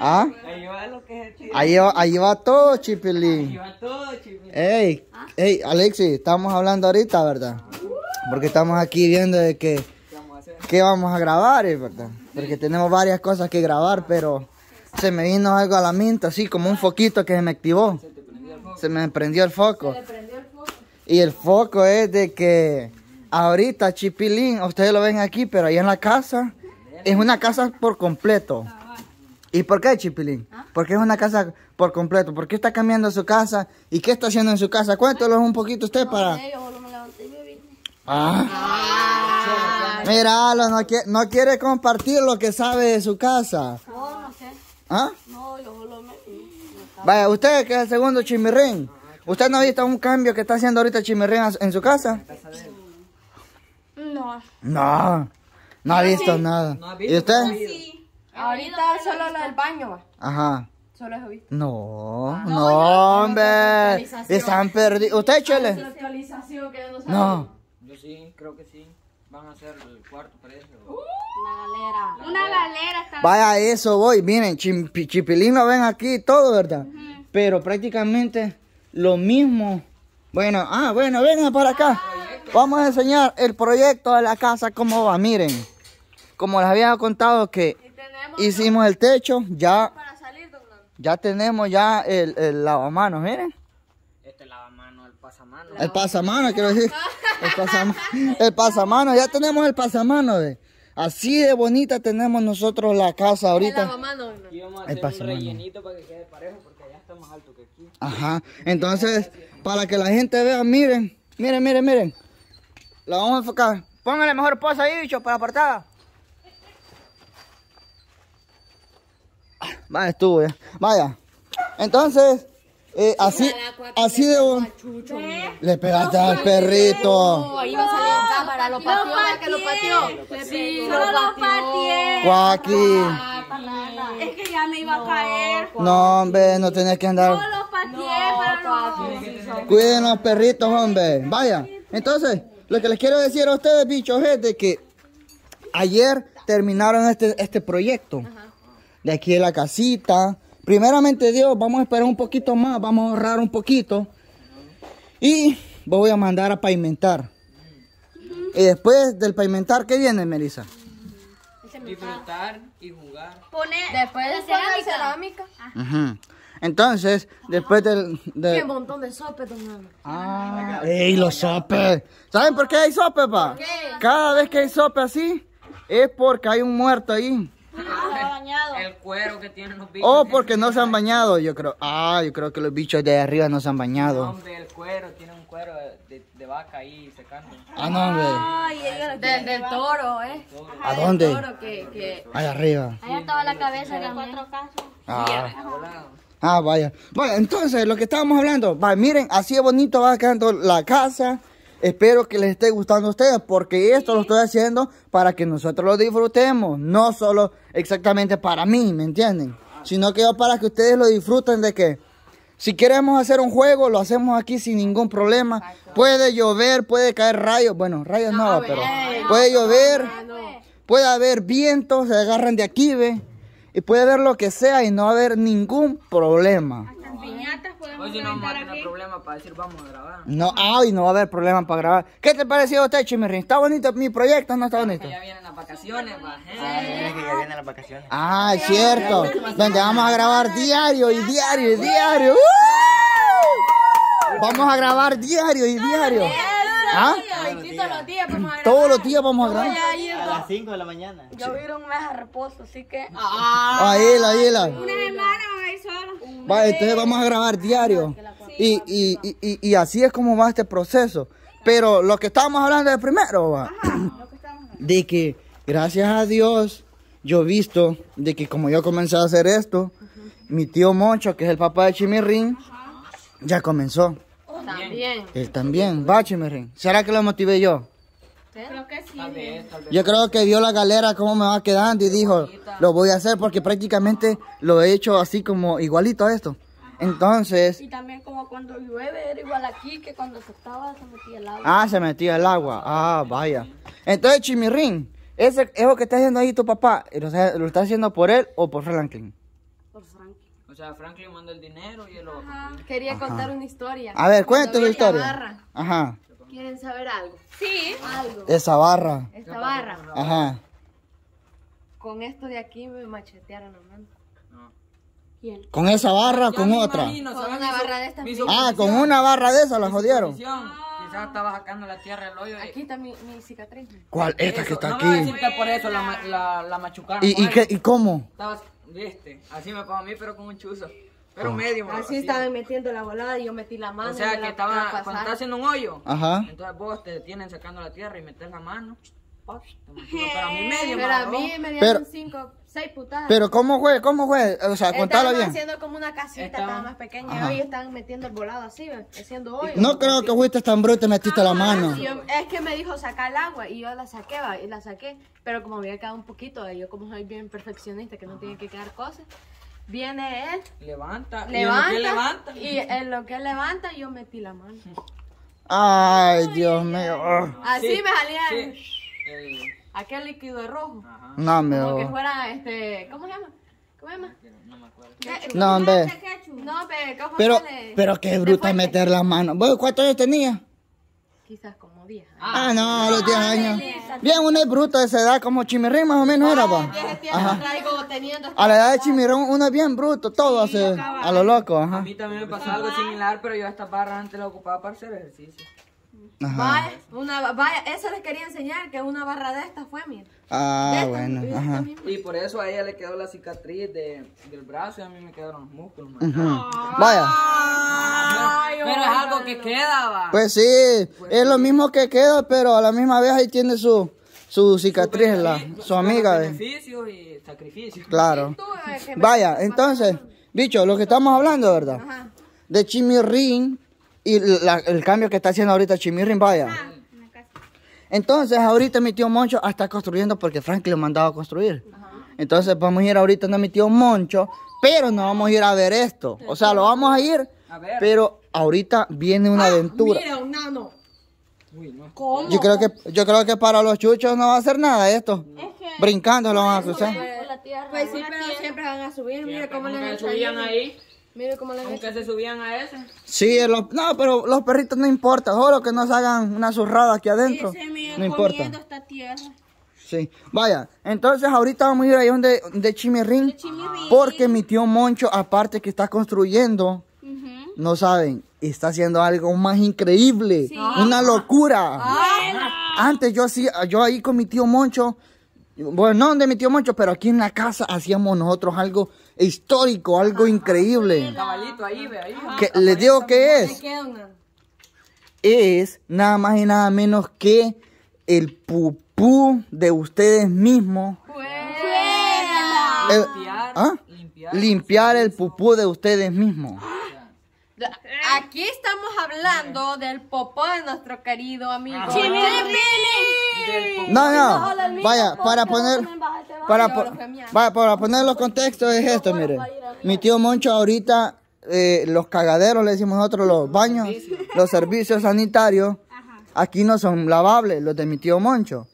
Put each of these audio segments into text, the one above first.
¿Ah? Ahí va lo que. Ahí va, ahí va todo, Ahí Chipilín. va todo, chipilín. Ey, ey, Alexi, estamos hablando ahorita, ¿verdad? Porque estamos aquí viendo de que ¿Qué vamos a hacer? qué vamos a grabar, eh, ¿verdad? Porque tenemos varias cosas que grabar, pero se me vino algo a la mente, así como un foquito que se me activó. Se me prendió el foco. Y el foco es de que ahorita Chipilín, ustedes lo ven aquí, pero ahí en la casa, es una casa por completo. ¿Y por qué Chipilín? Porque es una casa por completo. ¿Por qué está cambiando su casa? ¿Y qué está haciendo en su casa? Cuéntanos un poquito usted para... Yo solo me levanté y me vine. Ah. Míralo, no quiere, no quiere compartir lo que sabe de su casa. No, no sé. ¿Ah? No, yo solo me. Vaya, usted que es el segundo chimirrín. ¿Usted no ha visto un cambio que está haciendo ahorita chimirrín en su casa? No. No, no ha visto nada. ¿No has visto? ¿Y usted? Sí. Ahorita solo lo del baño, va. Ajá. Solo eso vi. No, no, hombre. Están perdidos. ¿Usted, Chele? actualización que no No. Yo sí, creo que sí. Van a hacer el cuarto, parece. Una galera. Una galera está. Vaya, eso voy. Miren, Chimpi- Chipilín lo ven aquí y todo, ¿verdad? Pero prácticamente lo mismo. Bueno, ah, bueno, vengan para acá. Vamos a enseñar el proyecto de la casa, cómo va. Miren, como les había contado que tenemos hicimos el techo, ya, para salir, don Nando. ya tenemos ya el, el lavamanos, miren. Este lavamano, el pasamano. El pasamano, quiero decir. El pasamano, el pasamano, ya tenemos el pasamano. Así de bonita tenemos nosotros la casa ahorita. Lavamano. Aquí vamos a El hacer un pasamano. rellenito para que quede parejo porque allá está más alto que aquí. Ajá. Entonces, para que la gente vea, miren, miren, miren, miren. La vamos a enfocar. Póngale mejor posa ahí, bicho, para la portada. Ah, Vaya, estuvo ya. Vaya. Entonces, eh, así, así de bon- Le pegaste al perrito. Ahí va a salir en cámara. Lo pateó. ¿verdad que lo pateó? Sí, lo pateé. Joaquín. Es que ya me iba a caer. No, hombre, no tenés que andar. Lo pateé, pero no. Cuiden los perritos, hombre. Vaya. Entonces, lo que les quiero decir a ustedes, bichos, es de que ayer terminaron este, este proyecto. De aquí de la casita. Primeramente, Dios, vamos a esperar un poquito más. Vamos a ahorrar un poquito. Y voy a mandar a pavimentar. Y después del pavimentar, ¿qué viene, Melissa? Disfrutar y jugar. Poner. Después de cerámica. cerámica. Entonces, después del... de- Qué montón de sopes, don. Ah, ¡Ey, los sopes! ¿Saben por qué hay sopes, pa? Cada vez que hay sope así, es porque hay un muerto ahí. Bañado. El cuero que tienen los bichos. O porque no se han bañado, yo creo. Ah, yo creo que los bichos de arriba no se han No, bañado. hombre, el cuero, tiene un cuero de, de vaca ahí secando. Ah, no, hombre. Ay, del, del toro, ¿eh? ¿A dónde? Toro que, que... Allá arriba. Allá estaba la cabeza de cuatro casos. Ah. Ah, vaya. Bueno, entonces, lo que estábamos hablando, va, miren, así de bonito va quedando la casa. Espero que les esté gustando a ustedes, porque esto lo estoy haciendo para que nosotros lo disfrutemos, no solo exactamente para mí, ¿me entienden? Sino que para que ustedes lo disfruten de que si queremos hacer un juego, lo hacemos aquí sin ningún problema. Puede llover, puede caer rayos, bueno, rayos no, pero puede llover, puede haber vientos, se agarran de aquí, ve, y puede haber lo que sea y no haber ningún problema. Piñatas podemos Hoy si no vamos a tener problema para decir vamos a grabar. No, ay, no va a haber problema para grabar. ¿Qué te pareció a usted, Chimirrin? ¿Está bonito mi proyecto o no está bonito? Ya vienen las vacaciones, va. Ah, es cierto. Donde vamos a grabar diario y diario y diario. ¡Uh! Vamos a grabar diario y diario. ¿Ah? Todos los días vamos a Todos los días vamos a grabar. A las 5 de la mañana. Yo voy a ir un mes a reposo, así que... Ahí, la, ahí, la. Una semana van a ir solo. Vale, entonces vamos a grabar diario. Y, y, y, y, y así es como va este proceso. Pero lo que estábamos hablando de primero, va. De que, gracias a Dios, yo he visto de que como yo comencé a hacer esto, mi tío Moncho, que es el papá de Chimirrín, ya comenzó. También. Él también, va Chimirrín. ¿Será que lo motivé yo? Creo que sí. Tal vez, tal vez. Yo creo que vio la galera cómo me va quedando y dijo, lo voy a hacer porque prácticamente lo he hecho así como igualito a esto. Entonces, Y también como cuando llueve era igual aquí que cuando se estaba se metía el agua. ah, se metía el agua. Ah, vaya. Entonces, Chimirrín, ese, eso que está haciendo ahí tu papá, ¿lo está, lo está haciendo por él o por Franklin? por Frankie. O sea, Franklin mandó el dinero y él lo... Quería contar una historia. A ver, cuéntame esta historia. Ajá. ¿Quieren saber algo? Sí. Algo. Esa barra. Esta barra. Ajá. Con esto de aquí me machetearon la mano. ¿Quién? ¿Con esa barra o con otra? Con una barra de mismas. Ah, con una barra de esa la jodieron. Quizás estaba sacando la tierra del hoyo. y- Aquí está mi, mi cicatriz. ¿Cuál? Esta que está no me va a aquí. decir que por eso la, la, la machucaron. ¿Y, y, o qué. ¿Y cómo? Estabas, viste, así me pasó a mí, pero con un chuzo. Pero medio, me lo Así estaban metiendo la volada y yo metí la mano. O sea, que estaba, cuando estás haciendo un hoyo, Ajá. entonces vos te detienen sacando la tierra y metes la mano. ¡paf! Te machuca, pero a mí medio, Pero a me mí me Pero- dieron cinco, seis putadas. Pero ¿cómo fue? ¿Cómo fue? O sea, contalo Estaban bien. haciendo como una casita, Estaban- estaba más pequeña. Ajá. Y hoy estaban metiendo el volado así, haciendo hoyo. No creo que fuiste tan bruto y metiste la mano. Y yo- es que me dijo sacar el agua y yo la saqué, va, y la saqué, pero como había quedado un poquito, yo como soy bien perfeccionista, que no tiene que quedar cosas, viene él, Levanta, y en lo levanta, que levanta. y en lo que él levanta yo metí la mano. Ay, Dios mío. Así Sí, me salía Sí, el- aquel líquido de rojo, ajá, No, me como que fuera este, ¿cómo se llama? ¿Cómo se llama? no me acuerdo. No, hombre. No, pero ¿cómo Pero, qué bruta meter la mano. ¿Vos cuántos años tenías? Quizás como 10. Ah, no, a los 10 años. Bien, uno es bruto de esa edad, como Chimirrín más o menos era, teniendo A la edad de Chimirrón uno es bien bruto, todo hace a lo loco, A ajá. mí también me pasó algo similar, pero yo estas barras antes las ocupaba para hacer ejercicio. Ajá. Vaya, una, vaya, eso les quería enseñar, que una barra de esta fue mía. Ah, bueno, ajá. Y por eso a ella le quedó la cicatriz de, del brazo y a mí me quedaron los músculos. man. Ujú. Vaya, Pero es algo que queda, va. pues sí, es lo mismo que queda, pero a la misma vez ahí tiene su, su cicatriz, la, su amiga. Beneficios y sacrificios. Claro. Eh, Vaya, entonces, bicho, lo que estamos hablando, ¿verdad? Ajá. De Chimirrín y la- el cambio que está haciendo ahorita Chimirrín, vaya. Entonces, ahorita mi tío Moncho está construyendo porque Franklin lo mandaba a construir. Entonces, vamos a ir ahorita donde mi tío Moncho, pero no vamos a ir a ver esto. O sea, lo vamos a ir, A ver. pero ahorita viene una aventura. Mira, un nano. Uy, no. ¿Cómo? Yo creo que yo creo que para los chuchos no va a hacer nada esto. Brincando lo van a cruzar. Pues sí, pero siempre van a subir. Mira cómo le subían ahí. Mira cómo le han hecho. Nunca se subían a ese. Sí, los- no, pero los perritos no importa, solo que no se hagan una zurrada aquí adentro. Mira No importa. esta tierra. Sí, vaya, entonces ahorita vamos a ir ahí donde de Chimirrín, porque mi tío Moncho, aparte que está construyendo, no saben, está haciendo algo más increíble, una locura. Antes yo hacía, yo ahí con mi tío Moncho, bueno, no donde mi tío Moncho, pero aquí en la casa hacíamos nosotros algo histórico, algo increíble. Caballito ahí, ve ahí. Que les digo que es, es nada más y nada menos que el pupú de ustedes mismos. Limpiar, ¿Ah? limpiar. limpiar el pupú de ustedes mismos. Aquí estamos hablando del popó de nuestro querido amigo. No, no, vaya, para poner, para, po- vaya, para poner los contextos es esto, mire. Mi tío Moncho ahorita, eh, los cagaderos, le decimos nosotros, los baños, los servicios sanitarios, aquí no son lavables, los de mi tío Moncho.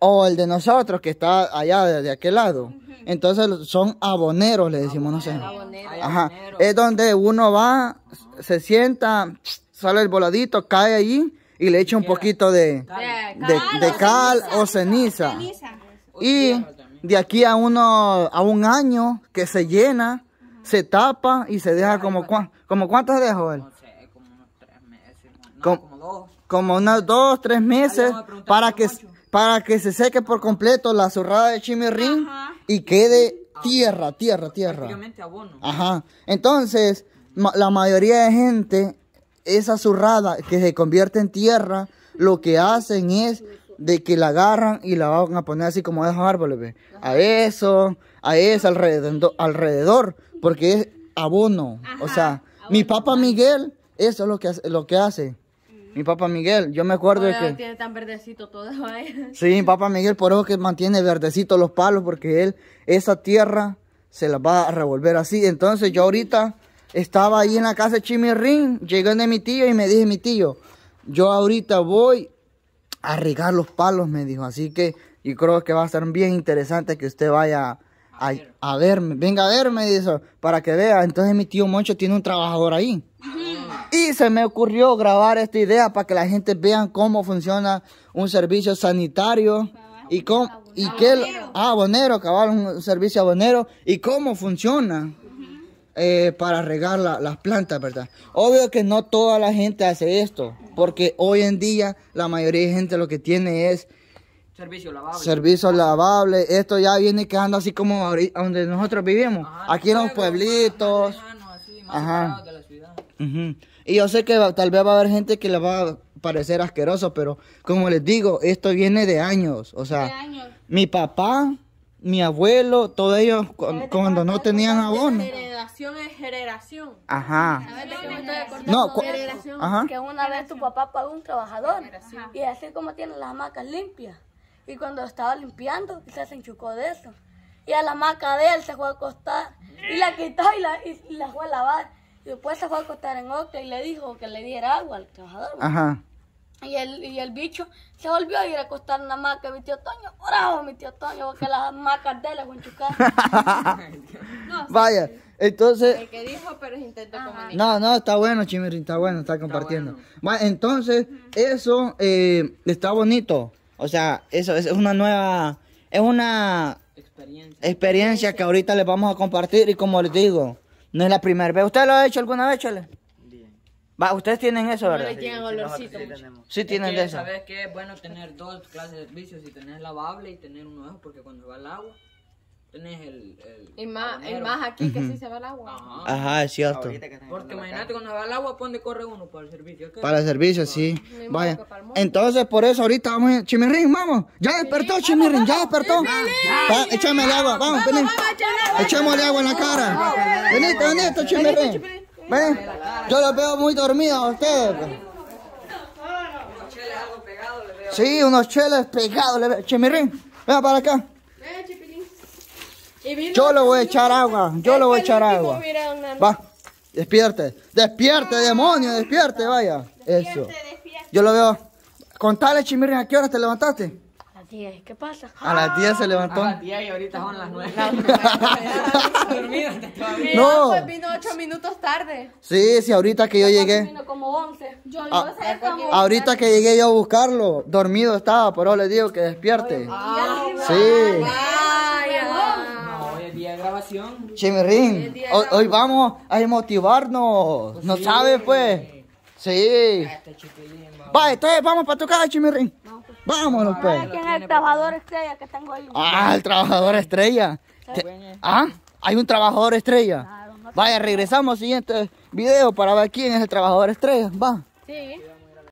O el de nosotros, que está allá de, de aquel lado. Entonces son aboneros, le decimos, no sé. Ajá. Es donde uno va, se sienta, sale el voladito, cae allí y le echa un poquito de, de, de cal o ceniza. Y de aquí a uno, a un año que se llena, se tapa y se deja como, cua- como cuántos dejo él? no sé, como unos tres meses. No, Com- como dos. como unos dos, tres meses para que. Para que se seque por completo la zurrada de chimirrín y quede tierra, tierra, tierra. Prácticamente abono. Ajá. Entonces, ma- la mayoría de gente, esa zurrada que se convierte en tierra, lo que hacen es de que la agarran y la van a poner así como esos árboles, ve. A eso, a eso alrededor, alrededor porque es abono. O sea, mi papá Miguel, eso es lo que lo que hace. Mi papá Miguel, yo me acuerdo de que... tiene tan verdecito todo ahí. Sí, mi papá Miguel, por eso que mantiene verdecitos los palos, porque él, esa tierra, se la va a revolver así. Entonces yo ahorita estaba ahí en la casa de Chimirrín, llegué de mi tío y me dije, mi tío, yo ahorita voy a regar los palos, me dijo. Así que yo creo que va a ser bien interesante que usted vaya Ay, a verme, venga a verme, dice, para que vea. Entonces mi tío Moncho tiene un trabajador ahí. Y se me ocurrió grabar esta idea para que la gente vea cómo funciona un servicio sanitario y cómo y qué ah, abonero, cabal, un servicio abonero y cómo funciona eh, para regar la- las plantas, ¿verdad? Obvio que no toda la gente hace esto, porque hoy en día la mayoría de gente lo que tiene es Servicio lavable. servicios lavables. Esto ya viene quedando así como donde nosotros vivimos, Ajá, aquí en los pueblitos. más lejanos, así, más Ajá. de la ciudad. Y yo sé que va- tal vez va a haber gente que le va a parecer asqueroso, pero como les digo, esto viene de años. O sea, mi papá, mi abuelo, todos ellos cu- cuando no tenían abono. Generación en generación. Ajá. No, Generación. ajá. que una vez tu papá pagó un trabajador y así como tiene las hamacas limpias. Y cuando estaba limpiando, quizás se enchucó de eso. Y a la hamaca de él se fue a acostar y la quitó y la, y, y la fue a lavar. Y después se fue a acostar en otra y le dijo que le diera agua al trabajador. Ajá. Y el, y el bicho se volvió a ir a acostar en la hamaca. Mi tío Toño, bravo mi tío Toño, porque las hamacas de él a enchucar. Vaya, entonces... El que dijo, pero intentó comunicar. No, no, está bueno, Chimirín, está bueno, está compartiendo. Va, entonces, eso eh, está bonito. O sea, eso es una nueva, es una Experiencia. experiencia que ahorita les vamos a compartir y como les digo, no es la primera vez. ¿Usted lo ha hecho alguna vez, Chale? Va, ustedes tienen eso, ¿verdad? Llegan olorcito. Sí tienen Es de que, eso. ¿Sabes qué? Es bueno tener dos clases de servicios. Si tenés lavable y tener uno de esos, porque cuando va el agua, tenés el. el Y más, más aquí que sí se va el agua. Ajá. Ajá, es cierto. Porque imagínate cuando va el agua, ¿por dónde corre uno para el servicio? ¿Qué? Para el servicio, sí. Vaya. Entonces, por eso ahorita vamos a... Chimirrín, vamos. Ya despertó, Chimirrín, ya despertó. Va, échame el agua, vamos, vení. Echémosle agua en la cara. Venite, venite, Chimirrín. Ven. Yo los veo muy dormidos a ustedes. Sí, unos cheles pegados. le veo. Chimirrín, venga para acá. Yo le voy a echar agua. Yo le voy a echar agua. Va, despierte. Despierte, demonio, despierte, vaya. Eso. Yo lo veo. Contale, Chimirrín, ¿a qué hora te levantaste? A las 10, ¿qué pasa? A las 10 se levantó. A las 10 y ahorita son las 9. Dormido hasta todavía. No. pues vino ocho minutos tarde. Sí, sí, ahorita que yo llegué. Vino como 11. Yo Ah, ahorita que llegué yo a buscarlo, dormido estaba, pero le digo que despierte. Sí. Chimirrín, hoy, hoy vamos a motivarnos. ¿No sabe, pues? Sí. Va. Entonces vamos para tu casa, Chimirrín. Vámonos, pues. ¿Quién es el trabajador estrella que tengo ahí? Ah, el trabajador estrella. Te- Ah, hay un trabajador estrella. Vaya, regresamos al siguiente video para ver quién es el trabajador estrella. Va. Sí.